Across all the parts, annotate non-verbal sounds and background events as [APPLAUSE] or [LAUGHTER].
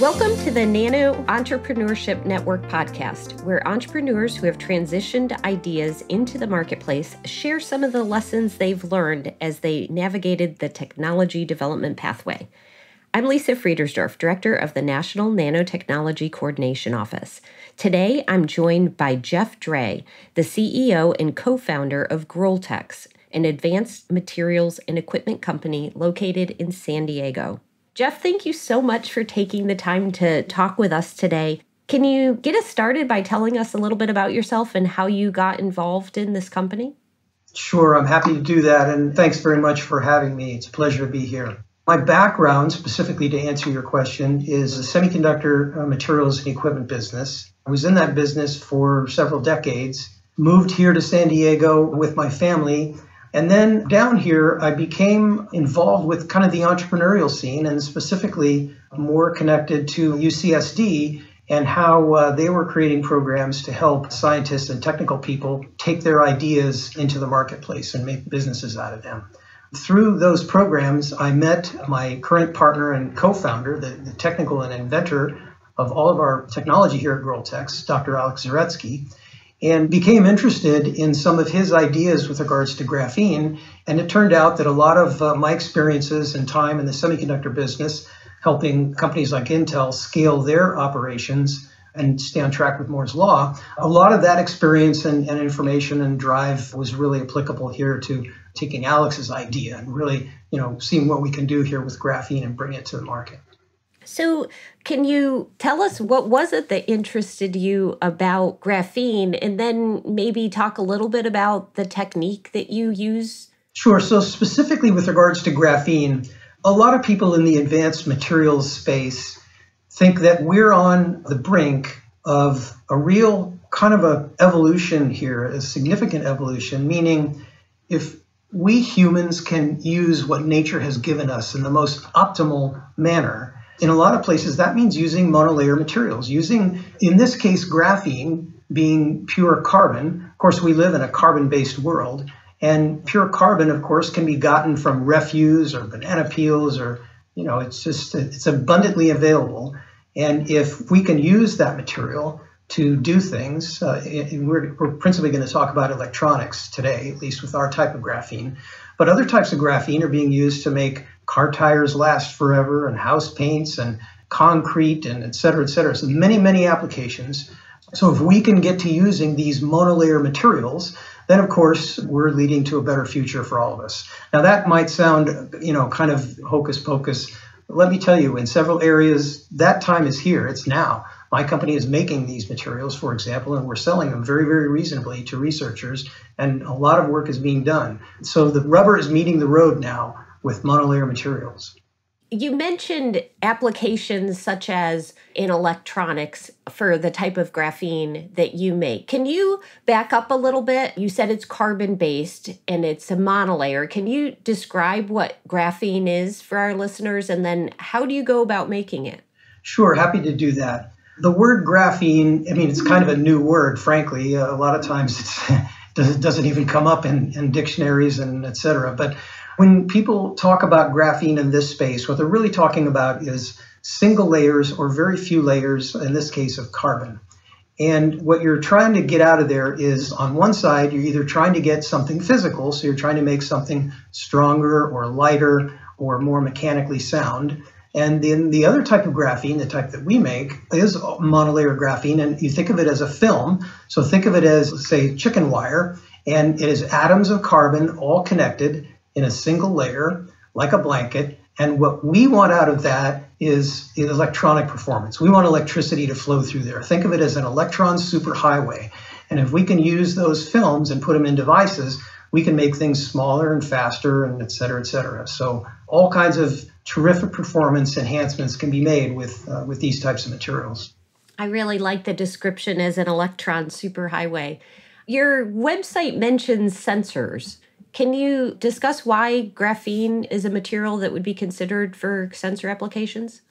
Welcome to the Nano Entrepreneurship Network podcast, where entrepreneurs who have transitioned ideas into the marketplace share some of the lessons they've learned as they navigated the technology development pathway. I'm Lisa Friedersdorf, Director of the National Nanotechnology Coordination Office. Today, I'm joined by Jeff Draa, the CEO and co founder of Grolltex, an advanced materials and equipment company located in San Diego. Jeff, thank you so much for taking the time to talk with us today. Can you get us started by telling us a little bit about yourself and how you got involved in this company? Sure, I'm happy to do that. And thanks very much for having me. It's a pleasure to be here. My background, specifically to answer your question, is a semiconductor uh, materials and equipment business. I was in that business for several decades, moved here to San Diego with my family and then down here, I became involved with kind of the entrepreneurial scene and specifically more connected to UCSD and how uh, they were creating programs to help scientists and technical people take their ideas into the marketplace and make businesses out of them. Through those programs, I met my current partner and co founder, the, the, technical and inventor of all of our technology here at Grolltex, Dr. Alex Zaretsky and became interested in some of his ideas with regards to graphene. And it turned out that a lot of uh, my experiences and time in the semiconductor business, helping companies like Intel scale their operations and stay on track with Moore's Law, a lot of that experience and, and information and drive was really applicable here to taking Alex's idea and really, you know, seeing what we can do here with graphene and bring it to the market. So, can you tell us what was it that interested you about graphene and then maybe talk a little bit about the technique that you use? Sure. So, specifically with regards to graphene, a lot of people in the advanced materials space think that we're on the brink of a real kind of a evolution here, a significant evolution, meaning if we humans can use what nature has given us in the most optimal manner, in a lot of places, that means using monolayer materials, using, in this case, graphene being pure carbon. Of course, we live in a carbon based world. And pure carbon, of course, can be gotten from refuse or banana peels or, you know, it's just, it's abundantly available. And if we can use that material to do things, uh, we're, we're principally going to talk about electronics today, at least with our type of graphene. But other types of graphene are being used to make car tires last forever and house paints and concrete and et cetera, et cetera. So many, many applications. So if we can get to using these monolayer materials, then of course we're leading to a better future for all of us. Now that might sound, you know, kind of hocus pocus. Let me tell you, in several areas, that time is here. It's now. My company is making these materials, for example, and we're selling them very, very reasonably to researchers, and a lot of work is being done. So the rubber is meeting the road now with monolayer materials. You mentioned applications such as in electronics for the type of graphene that you make. Can you back up a little bit? You said it's carbon based and it's a monolayer. Can you describe what graphene is for our listeners and then how do you go about making it? Sure, happy to do that. The word graphene, I mean, it's kind of a new word, frankly. a lot of times [LAUGHS] it doesn't even come up in, in dictionaries and et cetera. But when people talk about graphene in this space, what they're really talking about is single layers or very few layers, in this case of carbon. And what you're trying to get out of there is on one side, you're either trying to get something physical, so you're trying to make something stronger or lighter or more mechanically sound. And then the other type of graphene, the type that we make, is monolayer graphene. And you think of it as a film. So think of it as, say, chicken wire. And it is atoms of carbon all connected in a single layer, like a blanket. And what we want out of that is, electronic performance. We want electricity to flow through there. Think of it as an electron superhighway. And if we can use those films and put them in devices, we can make things smaller and faster and et cetera, et cetera. So all kinds of terrific performance enhancements can be made with, uh, with these types of materials. I really like the description as an electron superhighway. Your website mentions sensors. Can you discuss why graphene is a material that would be considered for sensor applications?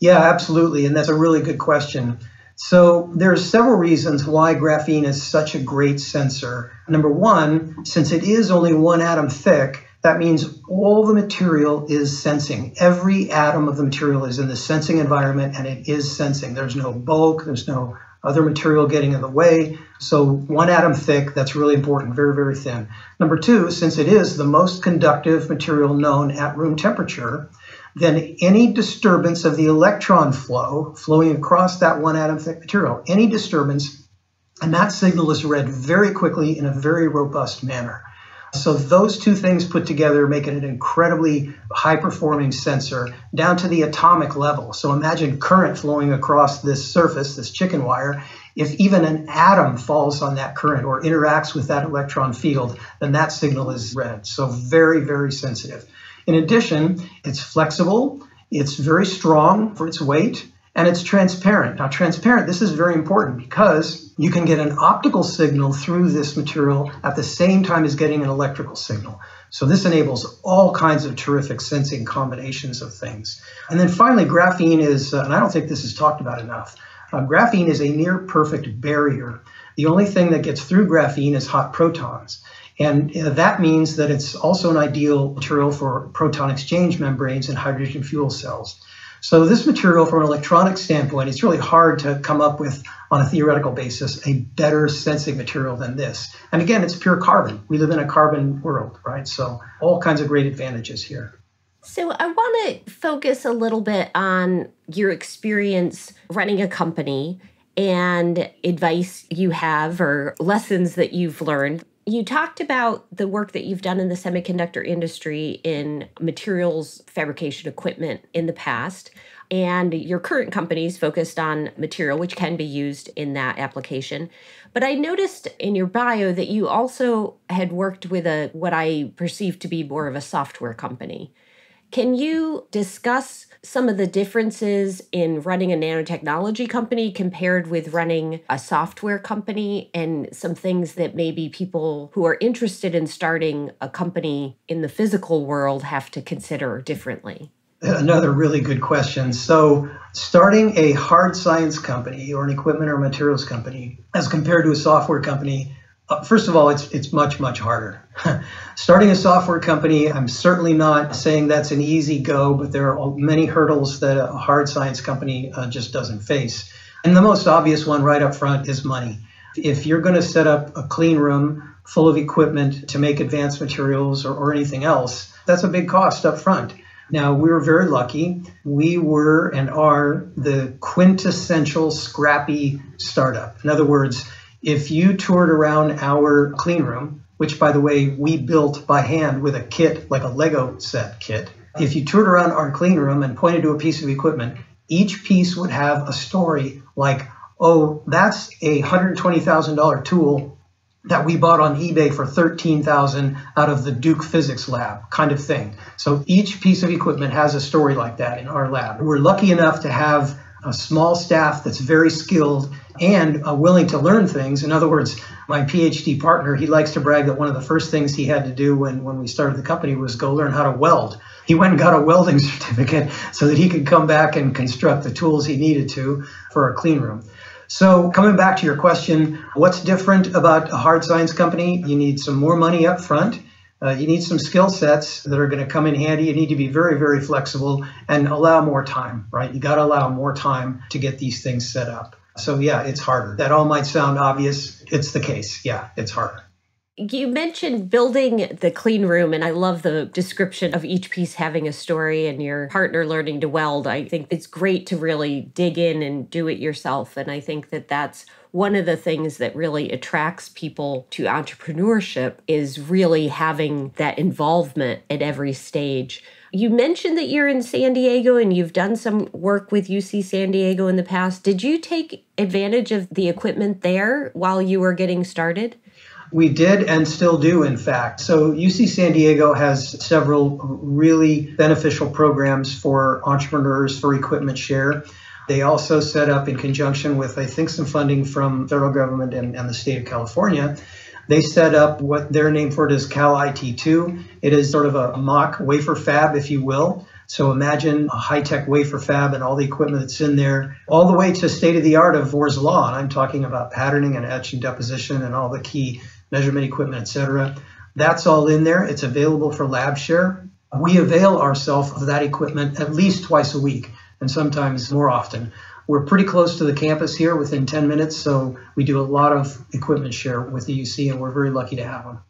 Yeah, absolutely. And that's a really good question. So there's several reasons why graphene is such a great sensor. Number one, since it is only one atom thick, That means all the material is sensing. Every atom of the material is in the sensing environment and it is sensing. There's no bulk, there's no other material getting in the way. So one atom thick, that's really important, very, very thin. Number two, since it is the most conductive material known at room temperature, then any disturbance of the electron flow flowing across that one atom thick material, any disturbance, and that signal is read very quickly in a very robust manner. So those two things put together make it an incredibly high performing sensor down to the atomic level. So imagine current flowing across this surface, this chicken wire. If even an atom falls on that current or interacts with that electron field, then that signal is read. So very, very sensitive. In addition, it's flexible, it's very strong for its weight, and it's transparent. Now, transparent, this is very important because you can get an optical signal through this material at the same time as getting an electrical signal. So this enables all kinds of terrific sensing combinations of things. And then finally, graphene is, uh, and I don't think this is talked about enough, uh, graphene is a near perfect barrier. The only thing that gets through graphene is hot protons. And uh, that means that it's also an ideal material for proton exchange membranes and hydrogen fuel cells. So this material, from an electronic standpoint, it's really hard to come up with, on a theoretical basis, a better sensing material than this. And again, it's pure carbon. We live in a carbon world, right? So all kinds of great advantages here. So I want to focus a little bit on your experience running a company and advice you have or lessons that you've learned you talked about the work that you've done in the semiconductor industry in materials fabrication equipment in the past. And your current company is focused on material, which can be used in that application. But I noticed in your bio that you also had worked with a what I perceive to be more of a software company. Can you discuss some of the differences in running a nanotechnology company compared with running a software company and some things that maybe people who are interested in starting a company in the physical world have to consider differently? [CLEARS THROAT] Another really good question. So, starting a hard science company or an equipment or materials company as compared to a software company uh, first of all, it's it's much much harder. [LAUGHS] Starting a software company, I'm certainly not saying that's an easy go, but there are many hurdles that a hard science company uh, just doesn't face. And the most obvious one right up front is money. If you're going to set up a clean room full of equipment to make advanced materials or, or anything else, that's a big cost up front. Now, we were very lucky. We were and are the quintessential scrappy startup. In other words, if you toured around our clean room, which by the way, we built by hand with a kit, like a Lego set kit, if you toured around our clean room and pointed to a piece of equipment, each piece would have a story like, oh, that's a $120,000 tool that we bought on eBay for 13,000 out of the Duke Physics Lab kind of thing. So each piece of equipment has a story like that in our lab. We're lucky enough to have a small staff that's very skilled and uh, willing to learn things. In other words, my PhD partner, he likes to brag that one of the first things he had to do when, when we started the company was go learn how to weld. He went and got a welding [LAUGHS] certificate so that he could come back and construct the tools he needed to for a clean room. So, coming back to your question, what's different about a hard science company? You need some more money up front. Uh, you need some skill sets that are going to come in handy. You need to be very, very flexible and allow more time, right? You got to allow more time to get these things set up. So, yeah, it's harder. That all might sound obvious. It's the case. Yeah, it's harder. You mentioned building the clean room, and I love the description of each piece having a story and your partner learning to weld. I think it's great to really dig in and do it yourself. And I think that that's one of the things that really attracts people to entrepreneurship is really having that involvement at every stage. You mentioned that you're in San Diego and you've done some work with UC San Diego in the past. Did you take advantage of the equipment there while you were getting started? We did and still do, in fact. So, UC San Diego has several really beneficial programs for entrepreneurs for equipment share. They also set up, in conjunction with, I think, some funding from federal government and, and the state of California, they set up what their name for it is Calit2. It is sort of a mock wafer fab, if you will. So imagine a high tech wafer fab and all the equipment that's in there, all the way to state of the art of Moore's Law. And I'm talking about patterning and etch and deposition and all the key measurement equipment, et cetera. That's all in there. It's available for lab share. We avail ourselves of that equipment at least twice a week and sometimes more often. We're pretty close to the campus here within 10 minutes, so we do a lot of equipment share with the UC, and we're very lucky to have them.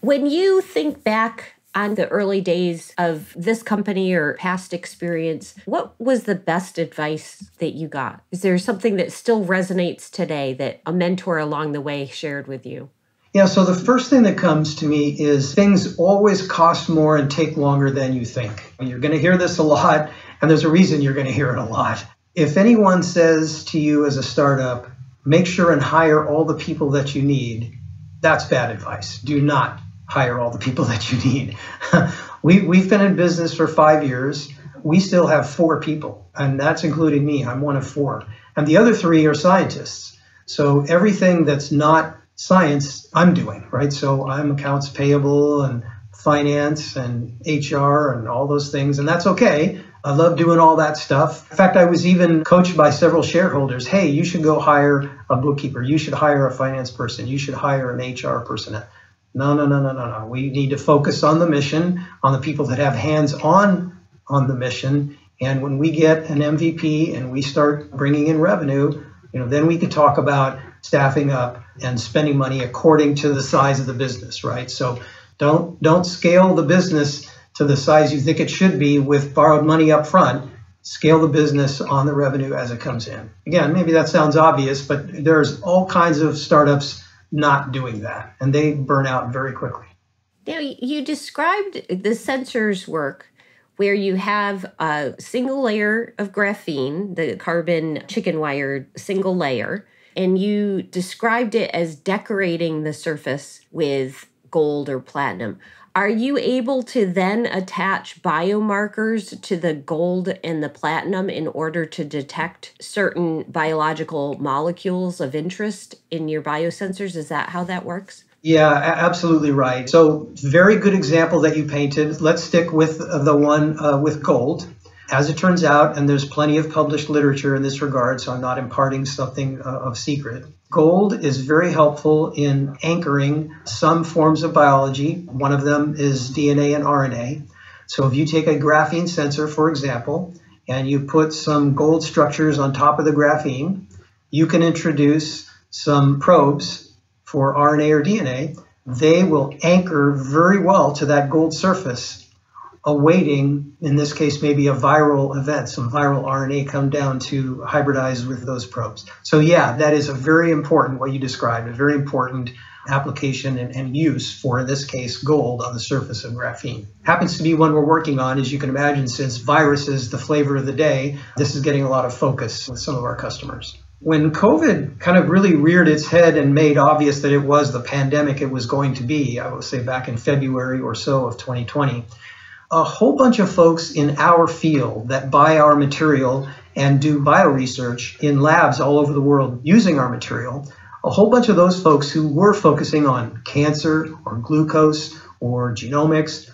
When you think back on the early days of this company or past experience, what was the best advice that you got? Is there something that still resonates today that a mentor along the way shared with you? Yeah, so the first thing that comes to me is things always cost more and take longer than you think. You're going to hear this a lot, and there's a reason you're going to hear it a lot. If anyone says to you as a startup, make sure and hire all the people that you need, that's bad advice. Do not hire all the people that you need. [LAUGHS] we, we've been in business for five years. We still have four people, and that's including me. I'm one of four. And the other three are scientists. So everything that's not science, I'm doing, right? So I'm accounts payable and finance and HR and all those things, and that's okay. I love doing all that stuff. In fact, I was even coached by several shareholders hey, you should go hire a bookkeeper, you should hire a finance person, you should hire an HR person. No, no, no, no, no, no. We need to focus on the mission, on the people that have hands on on the mission. And when we get an MVP and we start bringing in revenue, you know, then we can talk about staffing up and spending money according to the size of the business, right? So don't don't scale the business to the size you think it should be with borrowed money up front. Scale the business on the revenue as it comes in. Again, maybe that sounds obvious, but there's all kinds of startups not doing that, and they burn out very quickly. Now, you described the sensors work where you have a single layer of graphene, the carbon chicken wire single layer, and you described it as decorating the surface with gold or platinum. Are you able to then attach biomarkers to the gold and the platinum in order to detect certain biological molecules of interest in your biosensors? Is that how that works? Yeah, absolutely right. So, very good example that you painted. Let's stick with the one uh, with gold. As it turns out, and there's plenty of published literature in this regard, so I'm not imparting something uh, of secret. Gold is very helpful in anchoring some forms of biology. One of them is DNA and RNA. So if you take a graphene sensor, for example, and you put some gold structures on top of the graphene, you can introduce some probes for RNA or DNA. They will anchor very well to that gold surface awaiting, in this case, maybe a viral event, some viral RNA come down to hybridize with those probes. So, yeah, that is a very important, what you described, a very important application and, and, use for, in this case, gold on the surface of graphene. Happens to be one we're working on, as you can imagine, since virus is the flavor of the day. This is getting a lot of focus with some of our customers. When COVID kind of really reared its head and made obvious that it was the pandemic it was going to be, I would say back in February or so of 2020, a whole bunch of folks in our field that buy our material and do bio research in labs all over the world using our material, a whole bunch of those folks who were focusing on cancer or glucose or genomics,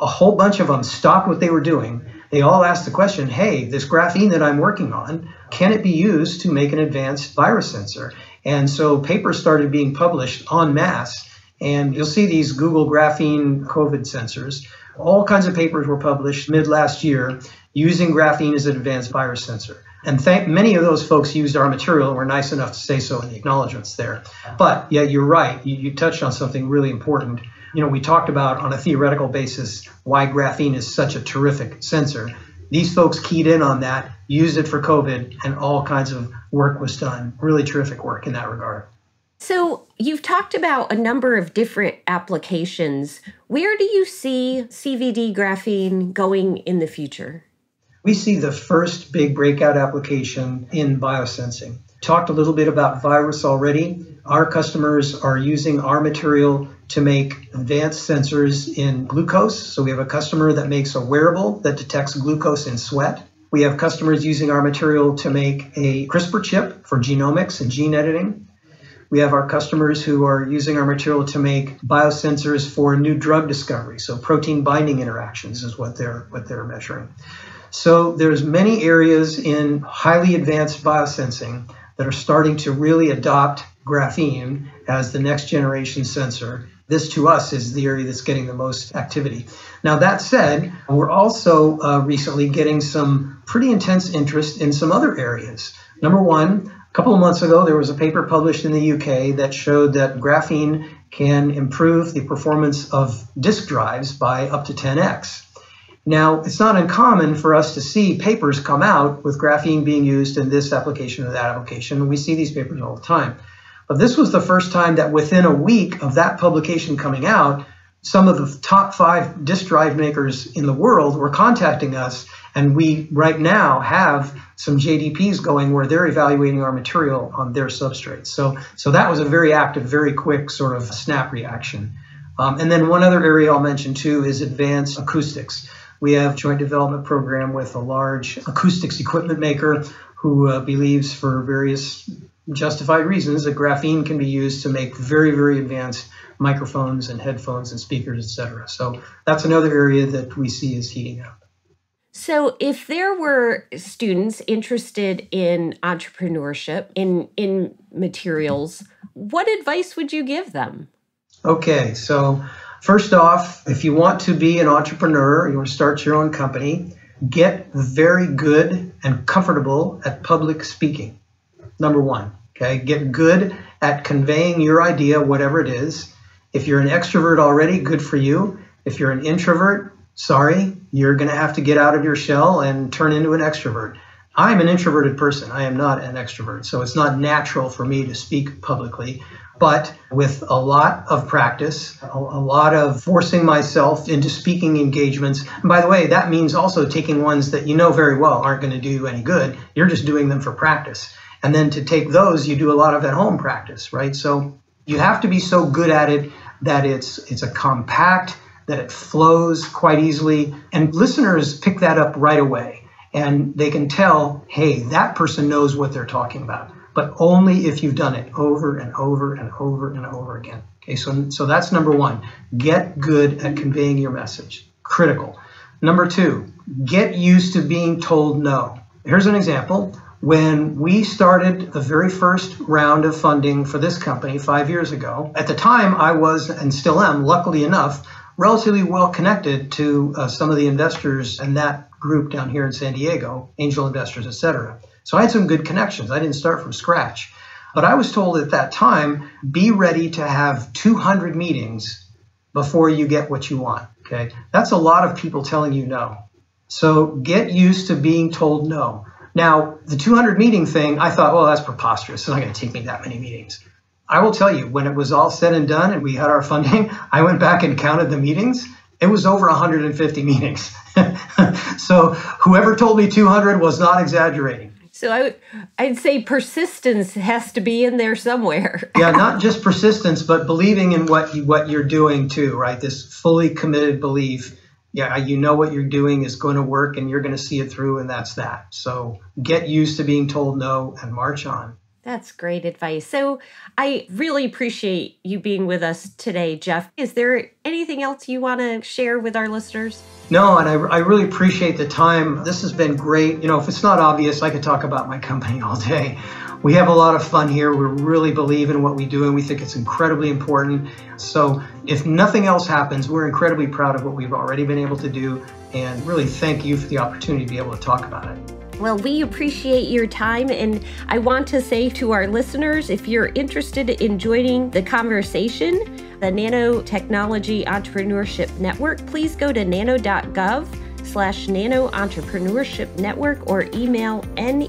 a whole bunch of them stopped what they were doing. They all asked the question hey, this graphene that I'm working on, can it be used to make an advanced virus sensor? And so papers started being published en masse. And you'll see these Google graphene COVID sensors all kinds of papers were published mid last year using graphene as an advanced virus sensor. And thank, many of those folks used our material and were nice enough to say so in the acknowledgments there. But yeah, you're right. You, you touched on something really important. You know, we talked about on a theoretical basis why graphene is such a terrific sensor. These folks keyed in on that, used it for COVID, and all kinds of work was done. Really terrific work in that regard. So, you've talked about a number of different applications. Where do you see CVD graphene going in the future? We see the first big breakout application in biosensing. Talked a little bit about virus already. Our customers are using our material to make advanced sensors in glucose. So, we have a customer that makes a wearable that detects glucose in sweat. We have customers using our material to make a CRISPR chip for genomics and gene editing. We have our customers who are using our material to make biosensors for new drug discovery. So protein binding interactions is what they're what they're measuring. So there's many areas in highly advanced biosensing that are starting to really adopt graphene as the next generation sensor. this to us is the area that's getting the most activity. Now, that said, we're also uh, recently getting some pretty intense interest in some other areas. Number one, a couple of months ago, there was a paper published in the UK that showed that graphene can improve the performance of disk drives by up to 10x. Now, it's not uncommon for us to see papers come out with graphene being used in this application or that application. We see these papers all the time. But this was the first time that within a week of that publication coming out, some of the top five disk drive makers in the world were contacting us. And we right now have some JDPs going where they're evaluating our material on their substrates. So, so that was a very active, very quick sort of snap reaction. Um, and then one other area I'll mention too is advanced acoustics. We have joint development program with a large acoustics equipment maker who uh, believes for various justified reasons that graphene can be used to make very, very advanced microphones and headphones and speakers, etc. So that's another area that we see is heating up. So, if there were students interested in entrepreneurship in in materials, what advice would you give them? Okay, so First off, if you want to be an entrepreneur, you want to start your own company, get very good and comfortable at public speaking. Number one, okay? Get good at conveying your idea, whatever it is. If you're an extrovert already, good for you. If you're an introvert, sorry, you're going to have to get out of your shell and turn into an extrovert. I'm an introverted person. I am not an extrovert. So it's not natural for me to speak publicly but with a lot of practice, a, lot of forcing myself into speaking engagements. And by the way, that means also taking ones that you know very well aren't going to do you any good. You're just doing them for practice. And then to take those, you do a lot of at home practice, right? So you have to be so good at it that it's it's a compact, that it flows quite easily. And listeners pick that up right away. And they can tell, hey, that person knows what they're talking about but only if you've done it over and over and over and over again. Okay, so, so that's number one. Get good at conveying your message. Critical. Number two, get used to being told no. Here's an example. When we started the very first round of funding for this company five years ago, at the time I was and still am, luckily enough, relatively well connected to uh, some of the investors and that group down here in San Diego, angel investors, et cetera. So I had some good connections. I didn't start from scratch. But I was told at that time be ready to have 200 meetings before you get what you want. Okay. That's a lot of people telling you no. So get used to being told no. Now, the 200 meeting thing, I thought, well, that's preposterous. It's not going to take me that many meetings. I will tell you, when it was all said and done and we had our funding, [LAUGHS] I went back and counted the meetings. It was over 150 meetings. [LAUGHS] so whoever told me 200 was not exaggerating. So I would I'd say persistence has to be in there somewhere. [LAUGHS] yeah, not just persistence, but believing in what you, what you're doing too, right? This fully committed belief. Yeah, you know what you're doing is going to work and you're going to see it through and that's that. So get used to being told no and march on. That's great advice. So I really appreciate you being with us today, Jeff. Is there anything else you want to share with our listeners? No, and I, I really appreciate the time. This has been great. You know, if it's not obvious, I could talk about my company all day. We have a lot of fun here. We really believe in what we do and we think it's incredibly important. So, if nothing else happens, we're incredibly proud of what we've already been able to do and really thank you for the opportunity to be able to talk about it. Well, we appreciate your time, and I want to say to our listeners if you're interested in joining the conversation, the Nanotechnology Entrepreneurship Network, please go to nano.gov slash nano entrepreneurship network or email nen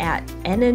at nnco.nano.gov.